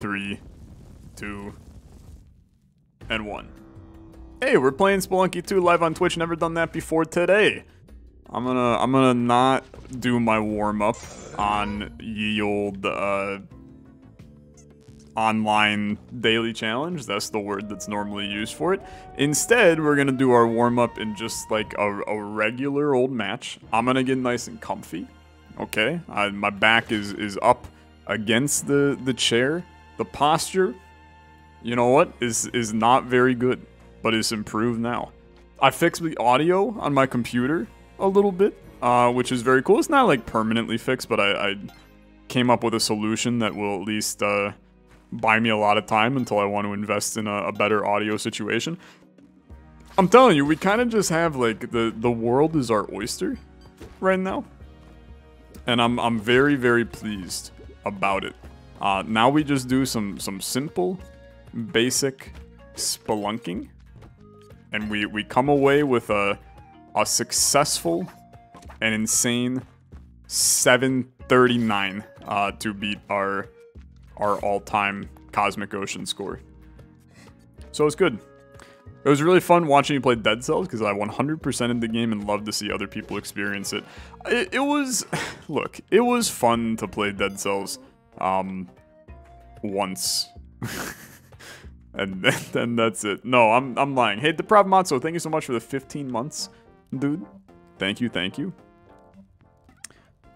three, two, and one. Hey, we're playing Spelunky 2 live on Twitch. Never done that before today. I'm gonna I'm gonna not do my warm up on ye old uh, online daily challenge. That's the word that's normally used for it. Instead, we're gonna do our warm up in just like a, a regular old match. I'm gonna get nice and comfy. Okay, uh, my back is is up against the the chair. The posture, you know what, is is not very good, but it's improved now. I fixed the audio on my computer a little bit, uh, which is very cool. It's not like permanently fixed, but I, I came up with a solution that will at least uh, buy me a lot of time until I want to invest in a, a better audio situation. I'm telling you, we kind of just have like the the world is our oyster right now, and I'm I'm very very pleased about it. Uh, now we just do some some simple, basic spelunking, and we we come away with a a successful and insane 739 uh, to beat our our all-time Cosmic Ocean score. So it's good. It was really fun watching you play Dead Cells because I 100% in the game and love to see other people experience it. It, it was, look, it was fun to play Dead Cells um, once. and then that's it. No, I'm, I'm lying. Hey, Depraved Matzo, thank you so much for the 15 months, dude. Thank you, thank you.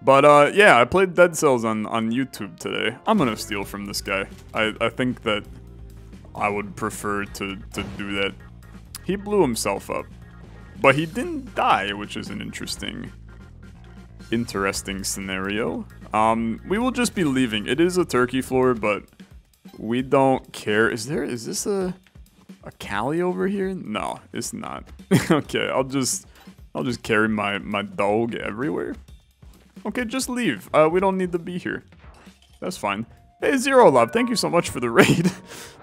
But uh, yeah, I played Dead Cells on, on YouTube today. I'm gonna steal from this guy. I, I think that I would prefer to, to do that. He blew himself up. But he didn't die, which is an interesting, interesting scenario. Um, we will just be leaving. It is a turkey floor, but we don't care. Is there, is this a, a Kali over here? No, it's not. okay, I'll just, I'll just carry my, my dog everywhere. Okay, just leave. Uh, we don't need to be here. That's fine. Hey, Zero Love, thank you so much for the raid.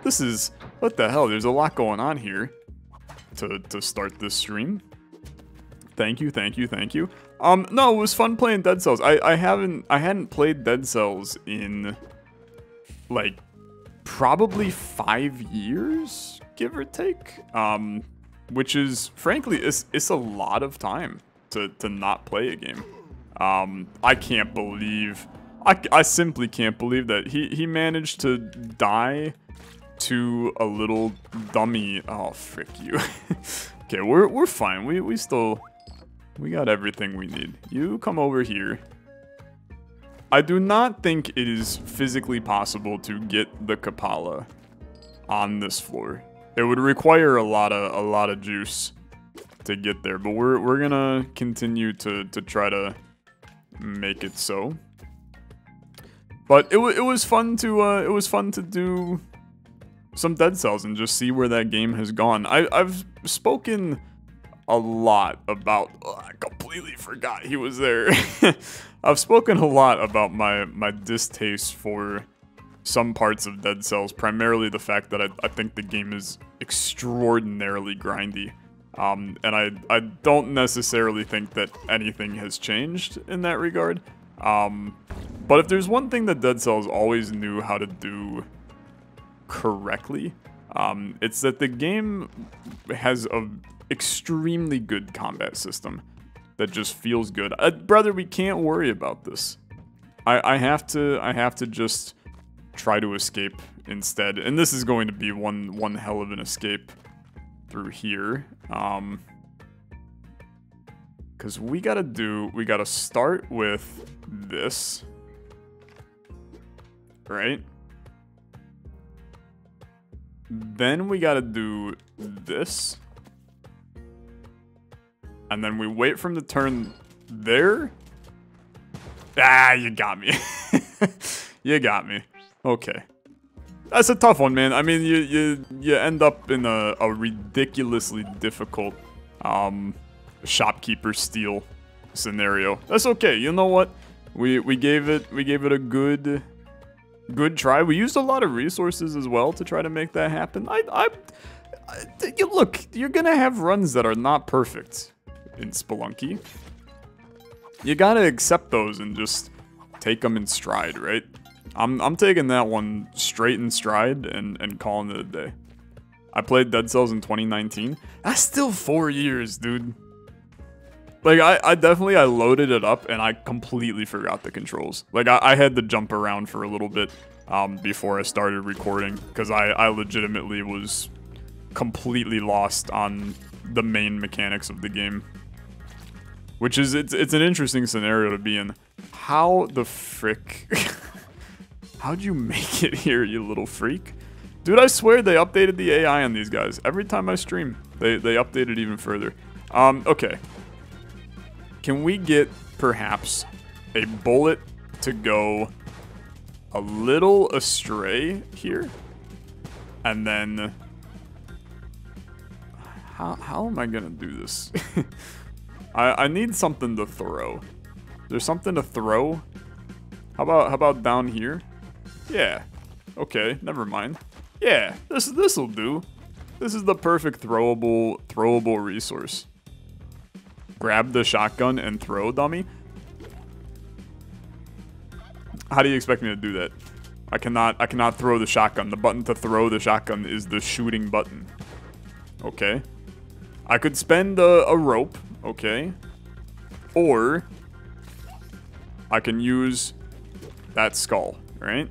this is... What the hell? There's a lot going on here to, to start this stream. Thank you, thank you, thank you. Um, no, it was fun playing Dead Cells. I, I haven't... I hadn't played Dead Cells in... Like, probably five years, give or take. Um, which is, frankly, it's, it's a lot of time to, to not play a game. Um, I can't believe, I, I simply can't believe that he, he managed to die to a little dummy. Oh, frick you. okay, we're, we're fine. We, we still, we got everything we need. You come over here. I do not think it is physically possible to get the Kapala on this floor. It would require a lot of a lot of juice to get there, but we're we're gonna continue to to try to make it so. But it, it was fun to uh, it was fun to do some Dead Cells and just see where that game has gone. I, I've spoken a lot about. I completely forgot he was there. I've spoken a lot about my my distaste for some parts of Dead Cells, primarily the fact that I, I think the game is extraordinarily grindy. Um, and I, I don't necessarily think that anything has changed in that regard. Um, but if there's one thing that Dead Cells always knew how to do correctly, um, it's that the game has a extremely good combat system that just feels good. Uh, brother, we can't worry about this. I, I have to I have to just try to escape instead. And this is going to be one one hell of an escape through here. Um, because we gotta do, we gotta start with this, right? Then we gotta do this. And then we wait for him to turn there. Ah, you got me. you got me. Okay. That's a tough one, man. I mean, you you you end up in a, a ridiculously difficult um, shopkeeper steal scenario. That's okay. You know what? We we gave it we gave it a good good try. We used a lot of resources as well to try to make that happen. I I, I you look, you're gonna have runs that are not perfect in Spelunky. You gotta accept those and just take them in stride, right? I'm I'm taking that one straight in stride and and calling it a day. I played Dead Cells in 2019. That's still four years, dude. Like I, I definitely I loaded it up and I completely forgot the controls. Like I, I had to jump around for a little bit um, before I started recording because I, I legitimately was completely lost on the main mechanics of the game. Which is it's it's an interesting scenario to be in. How the frick How'd you make it here, you little freak? Dude, I swear they updated the AI on these guys. Every time I stream, they, they update it even further. Um, okay. Can we get, perhaps, a bullet to go a little astray here? And then... How, how am I gonna do this? I, I need something to throw. There's something to throw? How about, how about down here? Yeah. Okay, never mind. Yeah, this this'll do. This is the perfect throwable throwable resource. Grab the shotgun and throw, dummy. How do you expect me to do that? I cannot I cannot throw the shotgun. The button to throw the shotgun is the shooting button. Okay. I could spend a, a rope, okay. Or I can use that skull, right?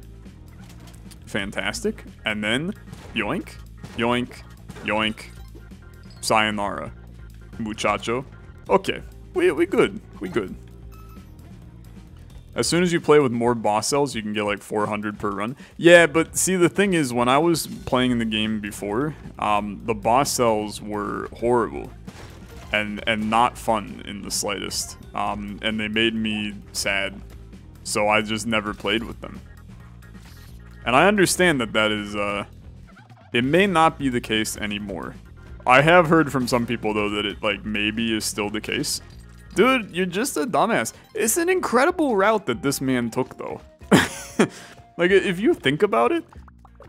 Fantastic. And then, yoink, yoink, yoink, sayonara, muchacho. Okay, we, we good, we good. As soon as you play with more boss cells, you can get like 400 per run. Yeah, but see, the thing is, when I was playing in the game before, um, the boss cells were horrible and and not fun in the slightest. Um, and they made me sad, so I just never played with them. And I understand that that is, uh, it may not be the case anymore. I have heard from some people, though, that it, like, maybe is still the case. Dude, you're just a dumbass. It's an incredible route that this man took, though. like, if you think about it,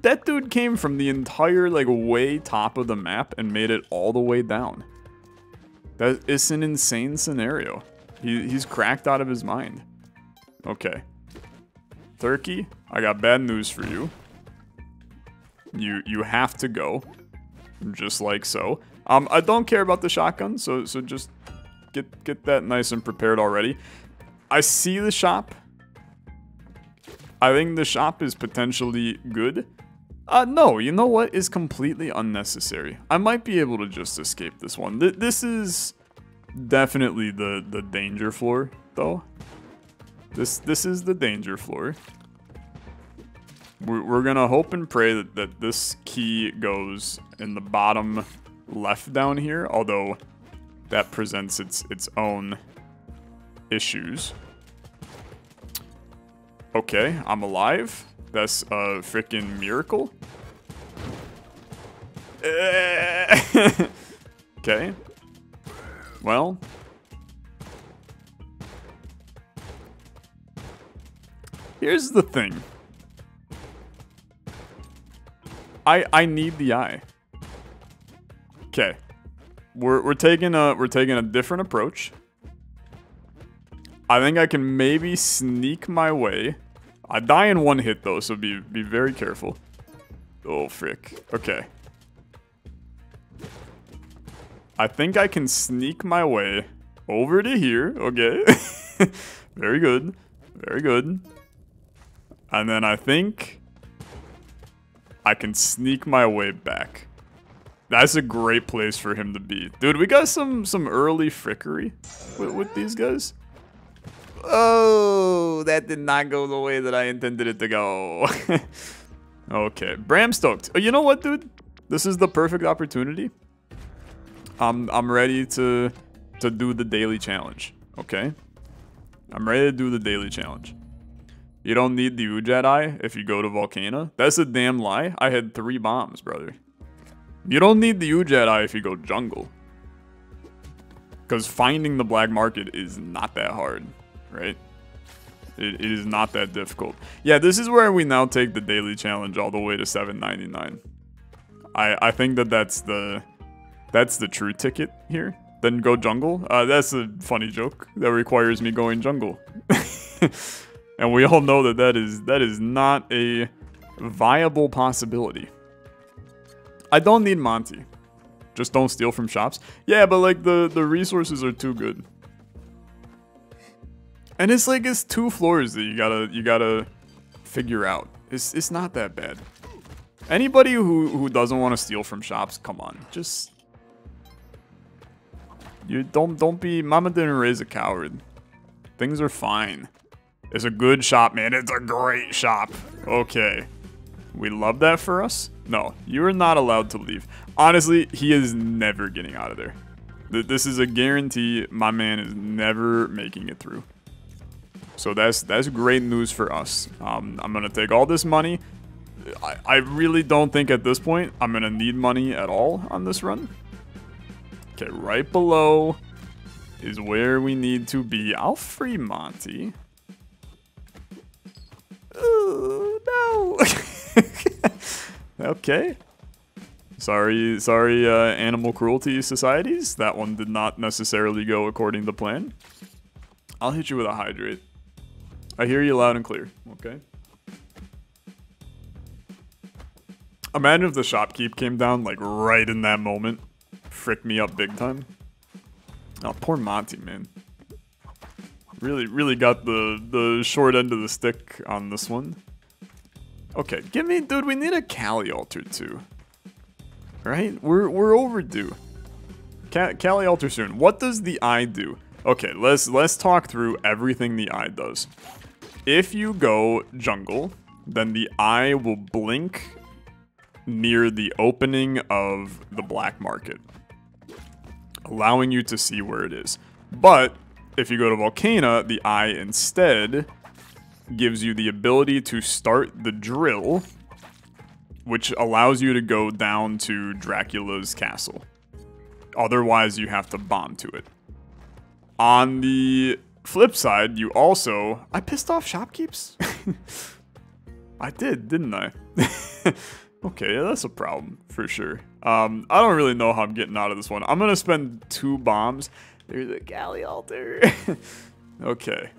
that dude came from the entire, like, way top of the map and made it all the way down. That is an insane scenario. He, he's cracked out of his mind. Okay. Turkey, I got bad news for you. You you have to go. Just like so. Um, I don't care about the shotgun, so so just get get that nice and prepared already. I see the shop. I think the shop is potentially good. Uh, no, you know what is completely unnecessary. I might be able to just escape this one. Th this is definitely the, the danger floor, though. This this is the danger floor. We're, we're gonna hope and pray that, that this key goes in the bottom left down here, although that presents its its own issues. Okay, I'm alive. That's a uh, freaking miracle. okay. Well, Here's the thing. I I need the eye. Okay. We're we're taking a we're taking a different approach. I think I can maybe sneak my way. I die in one hit though, so be be very careful. Oh frick. Okay. I think I can sneak my way over to here. Okay. very good. Very good. And then I think I can sneak my way back. That's a great place for him to be. Dude, we got some some early frickery with, with these guys. Oh, that did not go the way that I intended it to go. okay, Bram stoked. Oh, you know what, dude? This is the perfect opportunity. I'm I'm ready to to do the daily challenge. Okay, I'm ready to do the daily challenge. You don't need the Eye if you go to Volcana. That's a damn lie. I had three bombs, brother. You don't need the Eye if you go jungle. Because finding the black market is not that hard, right? It, it is not that difficult. Yeah, this is where we now take the daily challenge all the way to 7.99. I I think that that's the that's the true ticket here. Then go jungle. Uh, that's a funny joke that requires me going jungle. And we all know that that is, that is not a viable possibility. I don't need Monty. Just don't steal from shops. Yeah, but like the, the resources are too good. And it's like it's two floors that you gotta you gotta figure out. It's it's not that bad. Anybody who who doesn't want to steal from shops, come on, just you don't don't be. Mama didn't raise a coward. Things are fine. It's a good shop, man. It's a great shop. Okay. We love that for us? No, you are not allowed to leave. Honestly, he is never getting out of there. This is a guarantee my man is never making it through. So that's that's great news for us. Um, I'm gonna take all this money. I, I really don't think at this point I'm gonna need money at all on this run. Okay, right below is where we need to be. I'll free Monty. Ooh, no. okay. Sorry, sorry, uh, animal cruelty societies. That one did not necessarily go according to plan. I'll hit you with a hydrate. I hear you loud and clear. Okay. Imagine if the shopkeep came down like right in that moment. Frick me up big time. Oh, poor Monty, man. Really, really got the, the short end of the stick on this one. Okay, give me, dude, we need a Kali altar too. Right? We're, we're overdue. Ca Kali altar soon. What does the eye do? Okay, let's, let's talk through everything the eye does. If you go jungle, then the eye will blink near the opening of the black market, allowing you to see where it is. But if you go to Volcana, the eye instead gives you the ability to start the drill, which allows you to go down to Dracula's castle. Otherwise, you have to bomb to it. On the Flip side, you also... I pissed off shopkeeps? I did, didn't I? okay, yeah, that's a problem, for sure. Um, I don't really know how I'm getting out of this one. I'm gonna spend two bombs. There's a Kali altar. okay.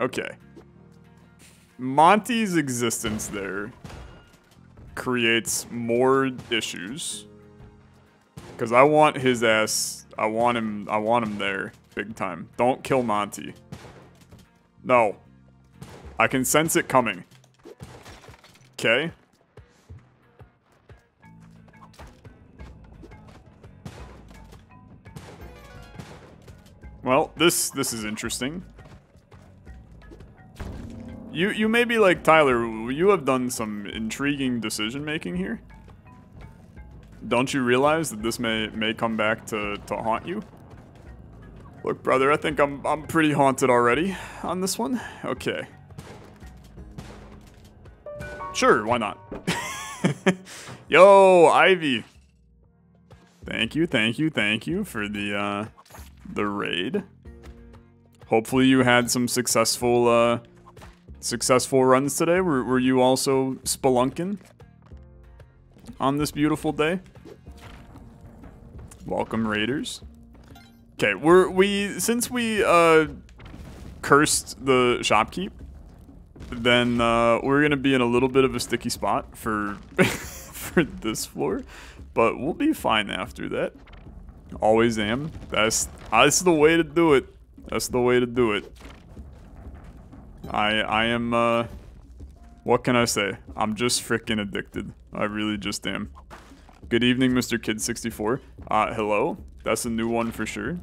Okay. Monty's existence there creates more issues. Because I want his ass I want him, I want him there. Big time. Don't kill Monty. No. I can sense it coming. Okay. Well, this this is interesting. You you may be like Tyler, you have done some intriguing decision making here. Don't you realize that this may may come back to, to haunt you? Look, brother, I think I'm I'm pretty haunted already on this one. Okay. Sure, why not? Yo, Ivy. Thank you, thank you, thank you for the uh the raid. Hopefully you had some successful uh successful runs today. Were were you also spelunking on this beautiful day? Welcome, Raiders. Okay, we're we since we uh cursed the shopkeep, then uh, we're gonna be in a little bit of a sticky spot for for this floor, but we'll be fine after that. Always am. That's that's the way to do it. That's the way to do it. I I am uh what can I say? I'm just freaking addicted. I really just am. Good evening, Mr. Kid64. Uh, hello. That's a new one for sure.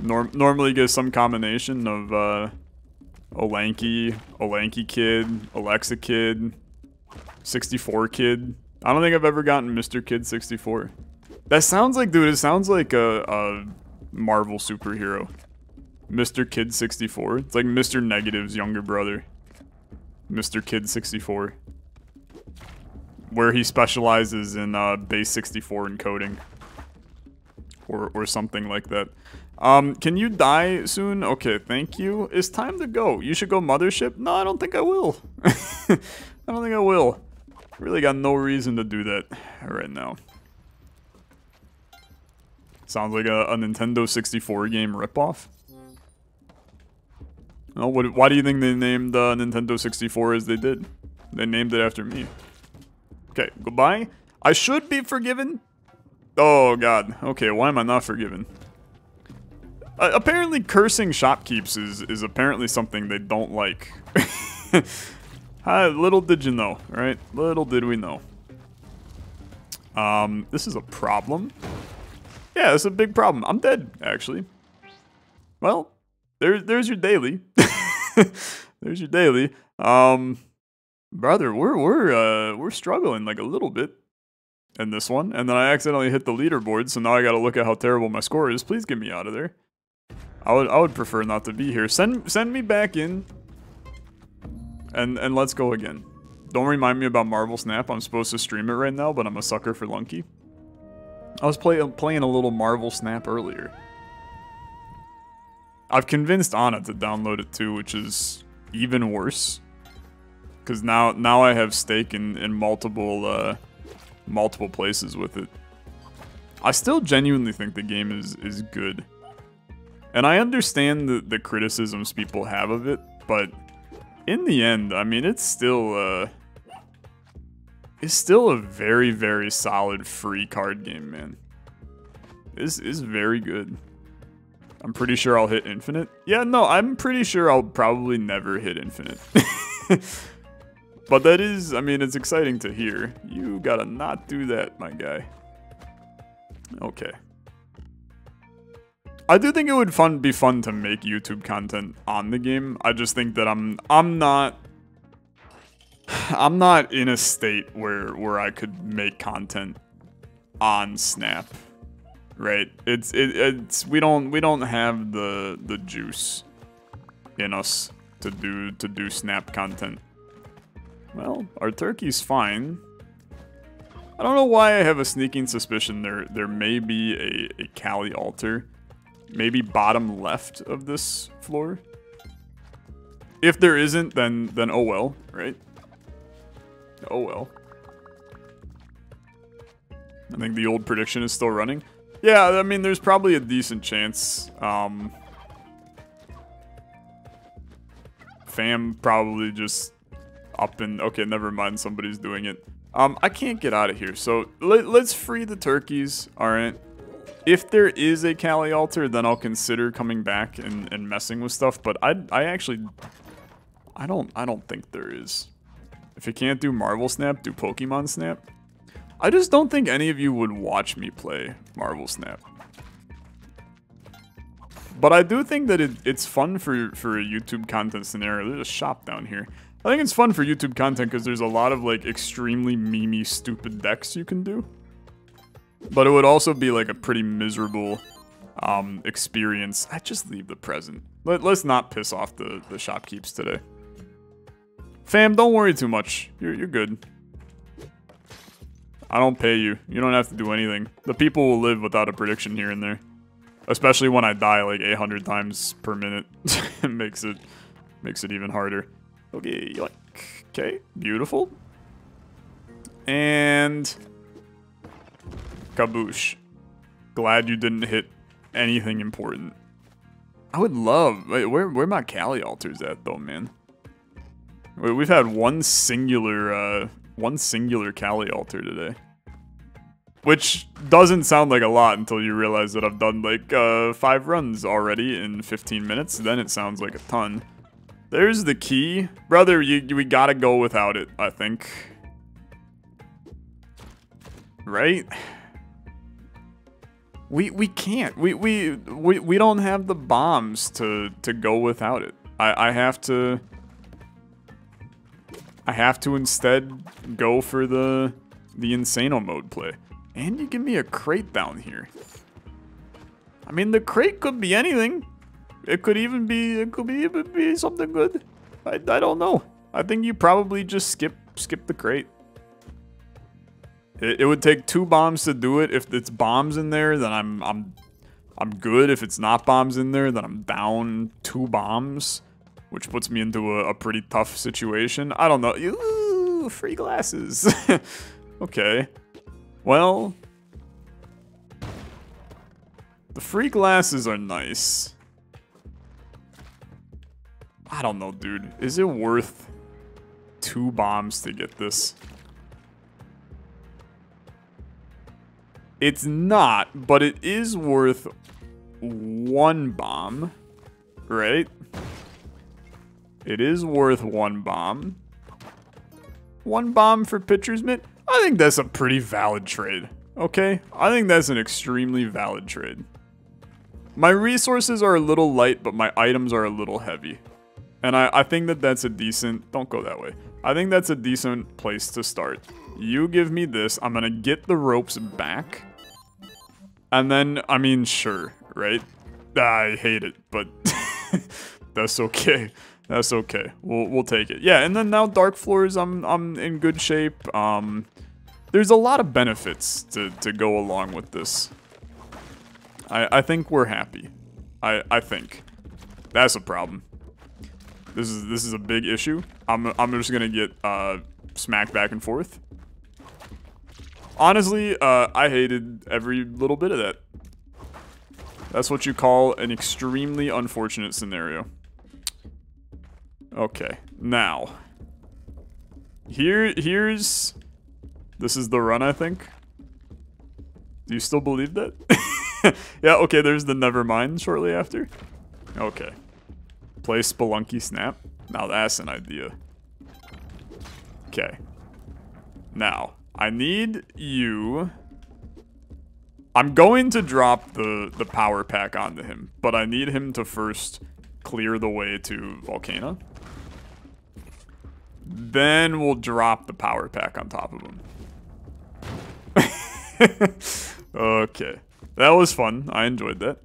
Norm normally get some combination of, uh, Olanky, Olanky Kid, Alexa Kid, 64 Kid. I don't think I've ever gotten Mr. Kid 64. That sounds like, dude, it sounds like a, a Marvel superhero. Mr. Kid 64. It's like Mr. Negative's younger brother. Mr. Kid 64 where he specializes in uh, base 64 encoding. Or, or something like that. Um, can you die soon? Okay, thank you. It's time to go. You should go mothership? No, I don't think I will. I don't think I will. Really got no reason to do that right now. Sounds like a, a Nintendo 64 game ripoff. Oh, what, why do you think they named uh, Nintendo 64 as they did? They named it after me. Okay, goodbye. I should be forgiven. Oh, God. Okay, why am I not forgiven? Uh, apparently, cursing shopkeeps is, is apparently something they don't like. little did you know, right? Little did we know. Um, this is a problem. Yeah, it's a big problem. I'm dead, actually. Well, there's there's your daily. there's your daily. Um, brother, we're we're uh we're struggling like a little bit in this one, and then I accidentally hit the leaderboard, so now I got to look at how terrible my score is. Please get me out of there. I would I would prefer not to be here. Send send me back in. And and let's go again. Don't remind me about Marvel Snap. I'm supposed to stream it right now, but I'm a sucker for Lunky. I was play, playing a little Marvel Snap earlier. I've convinced Anna to download it too, which is even worse. Cause now now I have stake in, in multiple uh, multiple places with it. I still genuinely think the game is is good. And I understand the, the criticisms people have of it, but in the end, I mean, it's still, uh, it's still a very, very solid free card game, man. This is very good. I'm pretty sure I'll hit infinite. Yeah, no, I'm pretty sure I'll probably never hit infinite. but that is, I mean, it's exciting to hear. You gotta not do that, my guy. Okay. I do think it would fun be fun to make YouTube content on the game. I just think that I'm I'm not I'm not in a state where where I could make content on Snap. Right? It's it, it's we don't we don't have the the juice in us to do to do Snap content. Well, our turkey's fine. I don't know why I have a sneaking suspicion there there may be a, a Kali altar maybe bottom left of this floor. If there isn't, then then oh well, right? Oh well. I think the old prediction is still running. Yeah, I mean, there's probably a decent chance. Um, fam probably just up and... Okay, never mind. Somebody's doing it. Um, I can't get out of here. So let, let's free the turkeys. All right. If there is a Kali altar, then I'll consider coming back and, and messing with stuff. But I, I actually, I don't, I don't think there is. If you can't do Marvel Snap, do Pokemon Snap. I just don't think any of you would watch me play Marvel Snap. But I do think that it, it's fun for, for a YouTube content scenario. There's a shop down here. I think it's fun for YouTube content because there's a lot of like extremely memey stupid decks you can do. But it would also be like a pretty miserable um, experience. I just leave the present. Let, let's not piss off the, the shopkeeps today. Fam, don't worry too much. You're, you're good. I don't pay you. You don't have to do anything. The people will live without a prediction here and there. Especially when I die like 800 times per minute. it makes it makes it even harder. Okay, like, okay, beautiful. And Kaboosh. Glad you didn't hit anything important. I would love... Wait, where, where my Kali altars at, though, man? We've had one singular, uh, one singular Kali altar today. Which doesn't sound like a lot until you realize that I've done, like, uh, five runs already in 15 minutes. Then it sounds like a ton. There's the key. Brother, you, we gotta go without it, I think. Right? We we can't. We we we, we don't have the bombs to to go without it. I I have to I have to instead go for the the Insano mode play. And you give me a crate down here. I mean, the crate could be anything. It could even be it could be even be something good. I I don't know. I think you probably just skip skip the crate. It, it would take two bombs to do it. If it's bombs in there, then I'm I'm I'm good. If it's not bombs in there, then I'm down two bombs, which puts me into a, a pretty tough situation. I don't know. Ooh, free glasses. okay. Well, the free glasses are nice. I don't know, dude. Is it worth two bombs to get this? It's not, but it is worth one bomb, right? It is worth one bomb. One bomb for Pitcher's Mitt? I think that's a pretty valid trade, okay? I think that's an extremely valid trade. My resources are a little light, but my items are a little heavy. And I, I think that that's a decent... Don't go that way. I think that's a decent place to start. You give me this. I'm to get the ropes back. And then, I mean, sure, right? I hate it, but that's okay. That's okay. We'll we'll take it. Yeah, and then now Dark Floors, I'm I'm in good shape. Um, there's a lot of benefits to to go along with this. I I think we're happy. I I think that's a problem. This is this is a big issue. I'm I'm just gonna get uh smacked back and forth. Honestly, uh, I hated every little bit of that. That's what you call an extremely unfortunate scenario. Okay, now. Here, here's... This is the run, I think. Do you still believe that? yeah, okay, there's the never mind shortly after. Okay. Play Spelunky Snap. Now that's an idea. Okay. Now, I need you... I'm going to drop the, the power pack onto him, but I need him to first clear the way to Volcana. Then we'll drop the power pack on top of him. okay. That was fun. I enjoyed that.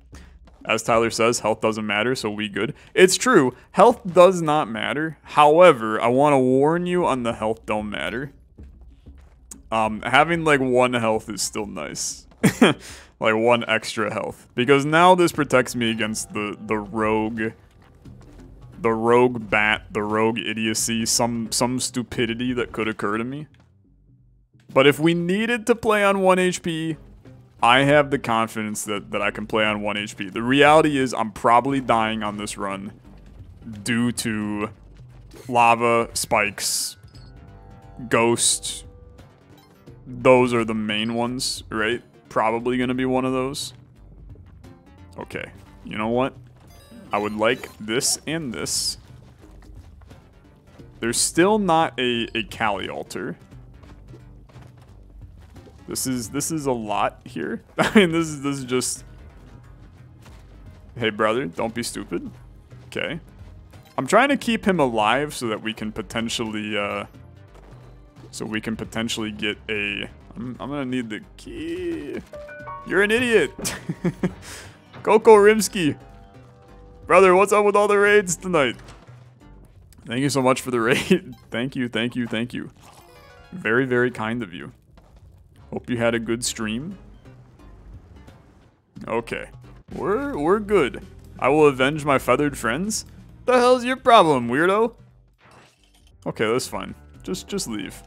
As Tyler says, health doesn't matter, so we good. It's true. Health does not matter. However, I want to warn you on the health don't matter. Um, having like one health is still nice. like one extra health. Because now this protects me against the, the rogue the rogue bat, the rogue idiocy, some some stupidity that could occur to me. But if we needed to play on 1 HP, I have the confidence that, that I can play on 1 HP. The reality is I'm probably dying on this run due to lava, spikes, ghost, those are the main ones, right? Probably going to be one of those. Okay, you know what? I would like this and this. There's still not a, a Kali altar. This is this is a lot here. I mean, this is this is just. Hey, brother, don't be stupid. Okay. I'm trying to keep him alive so that we can potentially uh, so we can potentially get a... I'm, I'm gonna need the key. You're an idiot. Coco Rimsky. Brother, what's up with all the raids tonight? Thank you so much for the raid. thank you, thank you, thank you. Very, very kind of you. Hope you had a good stream. Okay. We're, we're good. I will avenge my feathered friends. The hell's your problem, weirdo? Okay, that's fine. Just, just leave.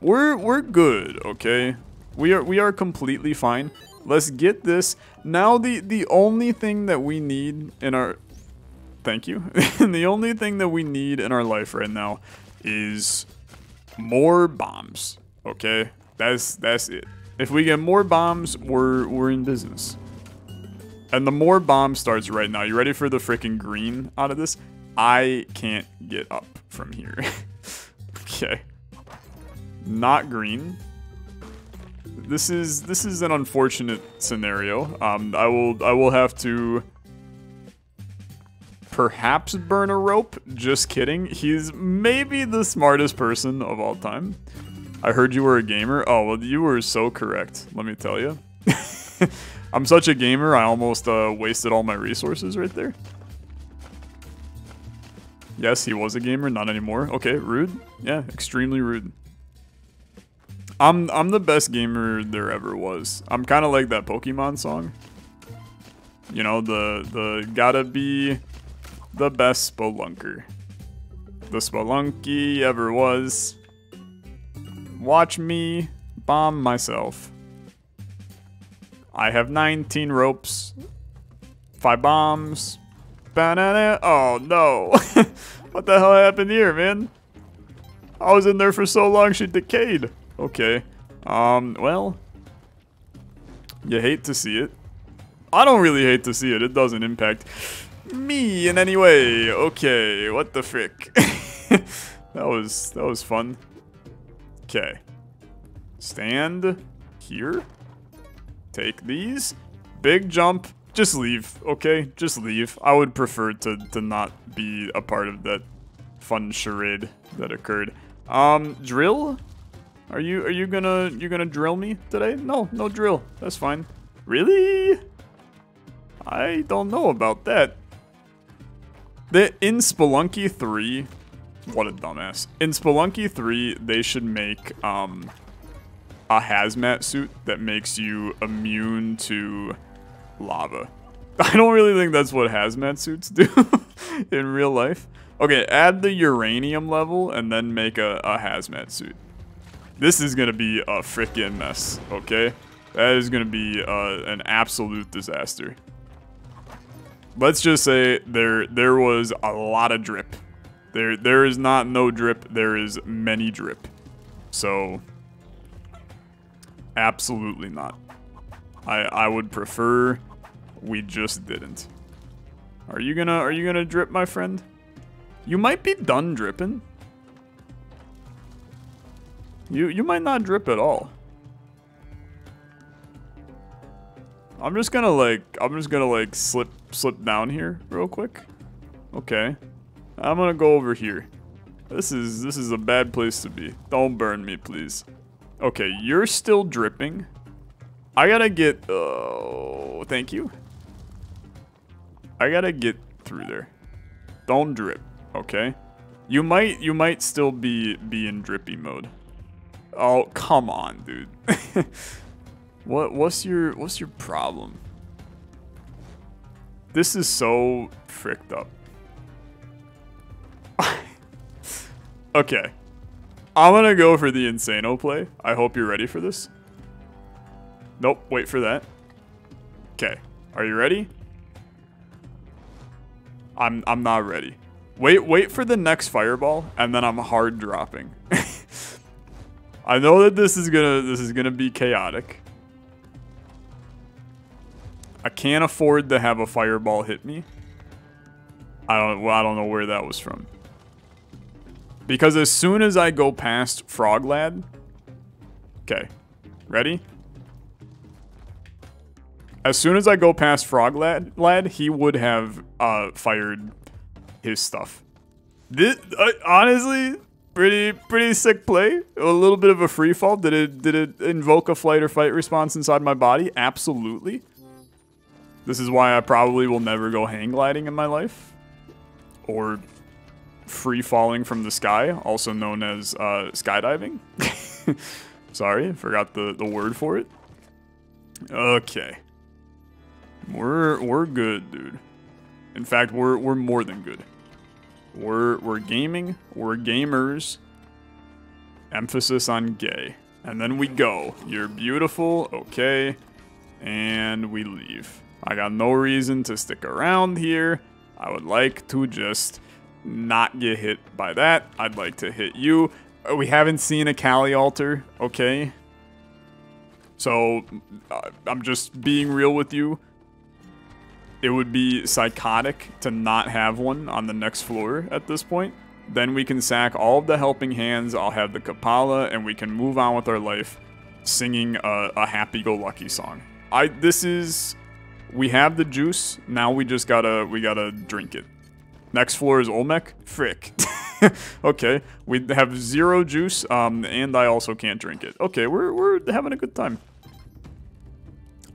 We're we're good, okay? We are we are completely fine. Let's get this. Now the the only thing that we need in our Thank you. the only thing that we need in our life right now is more bombs. Okay? That's that's it. If we get more bombs, we're we're in business. And the more bomb starts right now. You ready for the freaking green out of this? I can't get up from here. okay not green. This is this is an unfortunate scenario. Um, I will I will have to perhaps burn a rope. Just kidding. He's maybe the smartest person of all time. I heard you were a gamer. Oh, well, you were so correct, let me tell you. I'm such a gamer, I almost uh, wasted all my resources right there. Yes, he was a gamer, not anymore. Okay, rude. Yeah, extremely rude. I'm I'm the best gamer there ever was. I'm kind of like that Pokemon song. You know, the the gotta be the best spelunker. The spelunky ever was. Watch me bomb myself. I have 19 ropes, 5 bombs, banana. Oh no. what the hell happened here, man? I was in there for so long she decayed. Okay. Um, well. You hate to see it. I don't really hate to see it. It doesn't impact me in any way. Okay, what the frick? that was that was fun. Okay. Stand here. Take these. Big jump. Just leave, okay? Just leave. I would prefer to, to not be a part of that fun charade that occurred. Um, drill? Are you are you gonna you gonna drill me today? No, no drill. That's fine. Really? I don't know about that. The in Spelunky 3, what a dumbass. In Spelunky 3, they should make um a hazmat suit that makes you immune to lava. I don't really think that's what hazmat suits do in real life. Okay, add the uranium level and then make a, a hazmat suit. This is going to be a freaking mess, okay? That is going to be uh, an absolute disaster. Let's just say there there was a lot of drip. There There is not no drip, there is many drip. So, absolutely not. I, I would prefer we just didn't. Are you gonna are you gonna drip, my friend? You might be done dripping. You you might not drip at all. I'm just gonna like I'm just gonna like slip slip down here real quick. Okay. I'm gonna go over here. This is this is a bad place to be. Don't burn me, please. Okay, you're still dripping. I gotta get oh thank you. I gotta get through there. Don't drip, okay? You might you might still be be in drippy mode. Oh, come on, dude. what what's your what's your problem? This is so fricked up. okay. I'm gonna go for the Insano play. I hope you're ready for this. Nope, wait for that. Okay. Are you ready? I'm I'm not ready. Wait wait for the next fireball and then I'm hard dropping. I know that this is gonna this is gonna be chaotic. I can't afford to have a fireball hit me. I don't well, I don't know where that was from. Because as soon as I go past Frog Lad, okay, ready? As soon as I go past Frog Lad, lad he would have uh, fired his stuff. This, uh, honestly, pretty pretty sick play. A little bit of a free fall. Did it did it invoke a flight or fight response inside my body? Absolutely. This is why I probably will never go hang gliding in my life, or free falling from the sky, also known as uh, skydiving. Sorry, forgot the the word for it. Okay. We're we're good, dude. In fact, we're we're more than good. We're we're gaming, we're gamers. Emphasis on gay. And then we go. You're beautiful, okay. And we leave. I got no reason to stick around here. I would like to just not get hit by that. I'd like to hit you. Uh, we haven't seen a Kali altar, okay? So, uh, I'm just being real with you it would be psychotic to not have one on the next floor at this point. Then we can sack all of the helping hands, I'll have the Kapala, and we can move on with our life singing a, a happy-go-lucky song. I This is... We have the juice, now we just gotta, we gotta drink it. Next floor is Olmec? Frick. okay, we have zero juice, um, and I also can't drink it. Okay, we're, we're having a good time.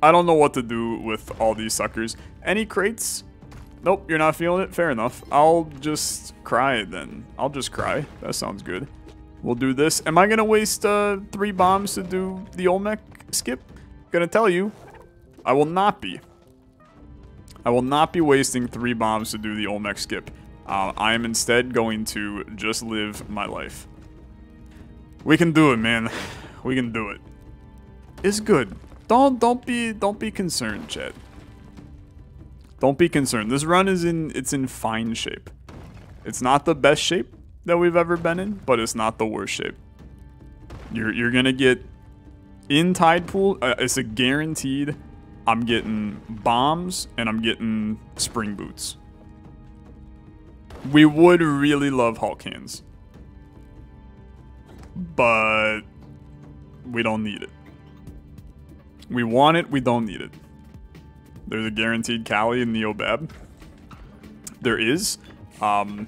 I don't know what to do with all these suckers. Any crates? Nope, you're not feeling it? Fair enough. I'll just cry then. I'll just cry. That sounds good. We'll do this. Am I going to waste uh, three bombs to do the Olmec skip? Gonna tell you, I will not be. I will not be wasting three bombs to do the Olmec skip. Uh, I am instead going to just live my life. We can do it, man. We can do it. It's good. Don't don't be don't be concerned, Chet. Don't be concerned. This run is in it's in fine shape. It's not the best shape that we've ever been in, but it's not the worst shape. You're you're gonna get in Tide Pool. Uh, it's a guaranteed. I'm getting bombs and I'm getting spring boots. We would really love Hulk hands, but we don't need it. We want it, we don't need it. There's a guaranteed Kali in Neobab. There is. Um,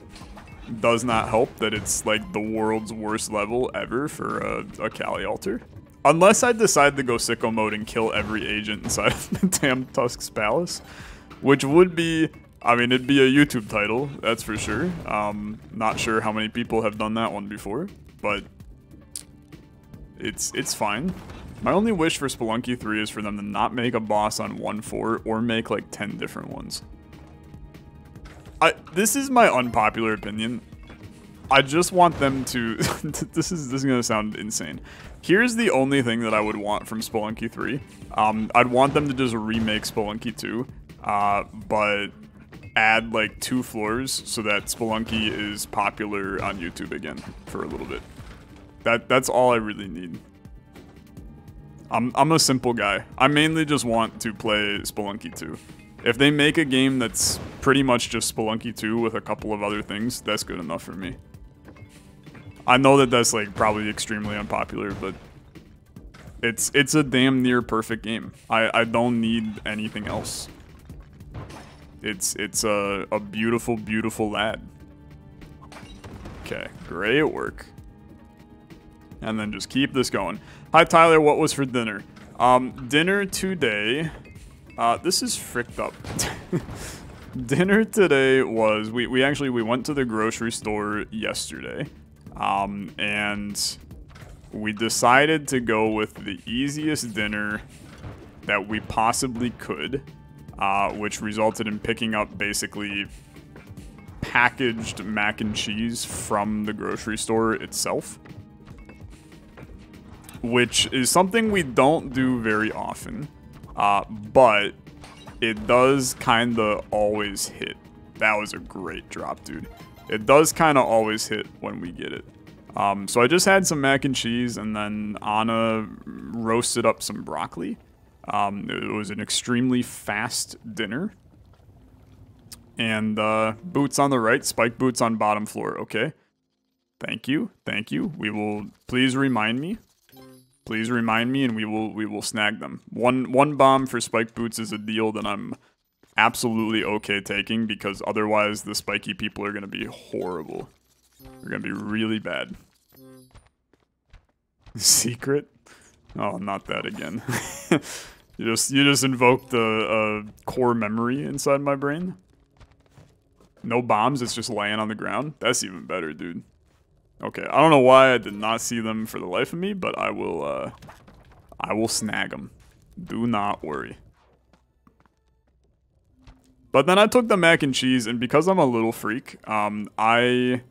does not help that it's like the world's worst level ever for a, a Kali altar. Unless I decide to go sicko mode and kill every agent inside of the damn Tusk's Palace. Which would be, I mean, it'd be a YouTube title, that's for sure. Um, not sure how many people have done that one before, but it's it's fine. My only wish for Spelunky 3 is for them to not make a boss on 1-4 or make like 10 different ones. I, this is my unpopular opinion. I just want them to. this is this is gonna sound insane. Here's the only thing that I would want from Spelunky 3. Um, I'd want them to just remake Spelunky 2, uh, but add like two floors so that Spelunky is popular on YouTube again for a little bit. That that's all I really need. I'm I'm a simple guy. I mainly just want to play Spelunky 2. If they make a game that's pretty much just Spelunky 2 with a couple of other things, that's good enough for me. I know that that's like probably extremely unpopular, but it's it's a damn near perfect game. I, I don't need anything else. It's it's a, a beautiful, beautiful lad. Okay, great work. And then just keep this going. Hi Tyler, what was for dinner? Um, dinner today uh, this is fricked up. Dinner today was, we, we actually, we went to the grocery store yesterday. Um, and we decided to go with the easiest dinner that we possibly could. Uh, which resulted in picking up basically packaged mac and cheese from the grocery store itself. Which is something we don't do very often. Uh, but it does kind of always hit. That was a great drop, dude. It does kind of always hit when we get it. Um, so I just had some mac and cheese, and then Anna roasted up some broccoli. Um, it was an extremely fast dinner. And uh, boots on the right, spike boots on bottom floor. Okay. Thank you. Thank you. We will please remind me Please remind me and we will we will snag them. One one bomb for spike boots is a deal that I'm absolutely okay taking because otherwise the spiky people are going to be horrible. They're going to be really bad. Secret? Oh, not that again. you just you just invoked the core memory inside my brain. No bombs, it's just laying on the ground. That's even better, dude. Okay, I don't know why I did not see them for the life of me, but I will, uh, I will snag them. Do not worry. But then I took the mac and cheese, and because I'm a little freak, um, I,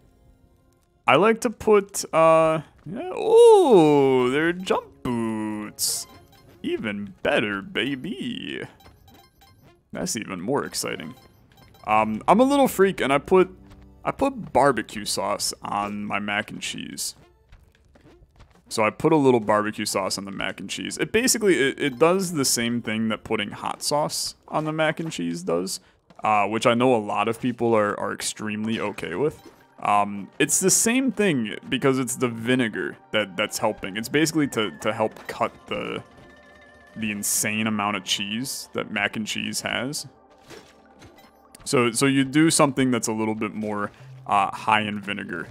I like to put, uh, yeah, oh, they're jump boots. Even better, baby. That's even more exciting. Um, I'm a little freak, and I put I put barbecue sauce on my mac and cheese. So I put a little barbecue sauce on the mac and cheese. It basically, it, it does the same thing that putting hot sauce on the mac and cheese does, uh, which I know a lot of people are, are extremely okay with. Um, it's the same thing because it's the vinegar that, that's helping. It's basically to, to help cut the, the insane amount of cheese that mac and cheese has. So, so you do something that's a little bit more uh, high in vinegar.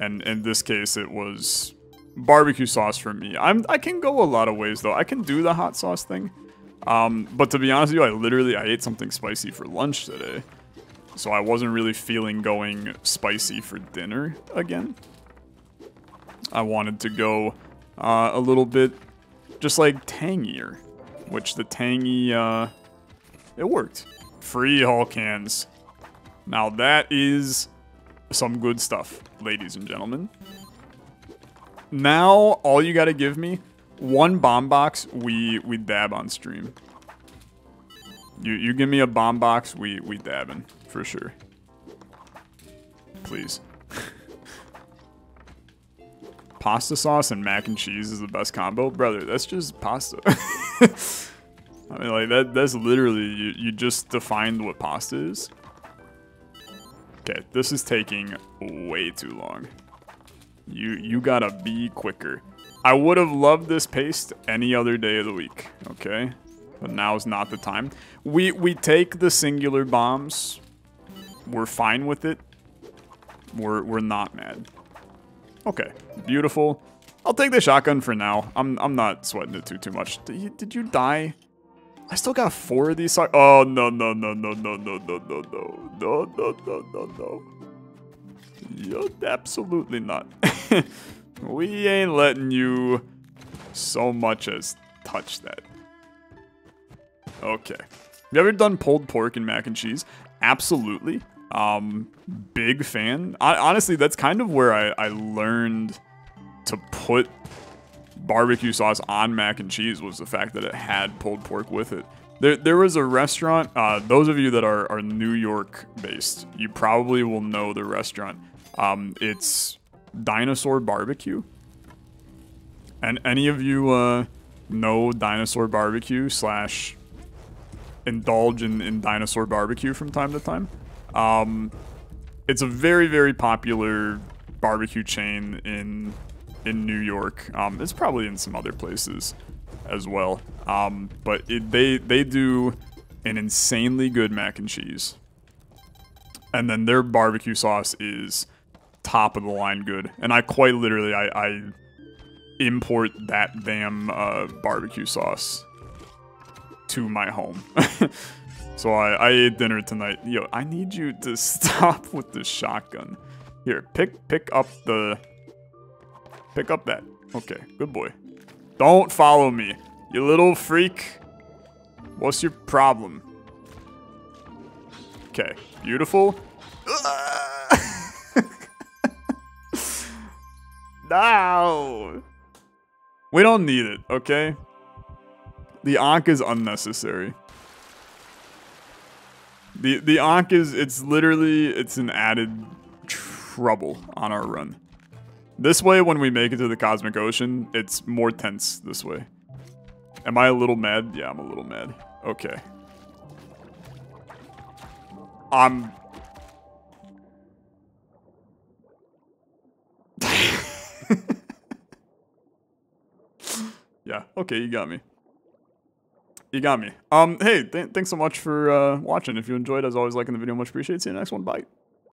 And in this case, it was barbecue sauce for me. I'm, I can go a lot of ways, though. I can do the hot sauce thing. Um, but to be honest with you, I literally, I ate something spicy for lunch today. So I wasn't really feeling going spicy for dinner again. I wanted to go uh, a little bit just like tangier, which the tangy, uh, it worked. Free Hulk hands. Now that is some good stuff, ladies and gentlemen. Now, all you gotta give me, one bomb box we, we dab on stream. You you give me a bomb box, we we dabbing for sure. Please. pasta sauce and mac and cheese is the best combo, brother. That's just pasta. I mean, like that. That's literally you. You just defined what pasta is. Okay, this is taking way too long. You you gotta be quicker. I would have loved this paste any other day of the week. Okay, but now is not the time. We we take the singular bombs. We're fine with it. We're we're not mad. Okay, beautiful. I'll take the shotgun for now. I'm I'm not sweating it too too much. Did you, did you die? I still got four of these. Oh no no no no no no no no no no no no no no. Absolutely not. We ain't letting you so much as touch that. Okay. You ever done pulled pork and mac and cheese? Absolutely. Um, big fan. I, honestly, that's kind of where I, I learned to put barbecue sauce on mac and cheese was the fact that it had pulled pork with it. There, there was a restaurant, uh, those of you that are, are New York based, you probably will know the restaurant. Um, it's Dinosaur Barbecue. And any of you uh, know Dinosaur Barbecue slash indulge in, in Dinosaur Barbecue from time to time? Um, it's a very, very popular barbecue chain in in New York. Um, it's probably in some other places as well. Um, but it, they they do an insanely good mac and cheese, and then their barbecue sauce is top of the line good. And I quite literally I, I import that damn uh, barbecue sauce to my home. So I, I ate dinner tonight. Yo, I need you to stop with the shotgun. Here, pick pick up the... Pick up that. Okay, good boy. Don't follow me, you little freak. What's your problem? Okay, beautiful. No! We don't need it, okay? The Ankh is unnecessary. The the Ankh is it's literally it's an added trouble on our run. This way, when we make it to the Cosmic Ocean, it's more tense this way. Am I a little mad? Yeah, I'm a little mad. Okay. I'm... yeah, okay, you got me. You got me. Um, hey, th thanks so much for uh, watching. If you enjoyed, as always, liking the video, much appreciated. See you next one. Bye.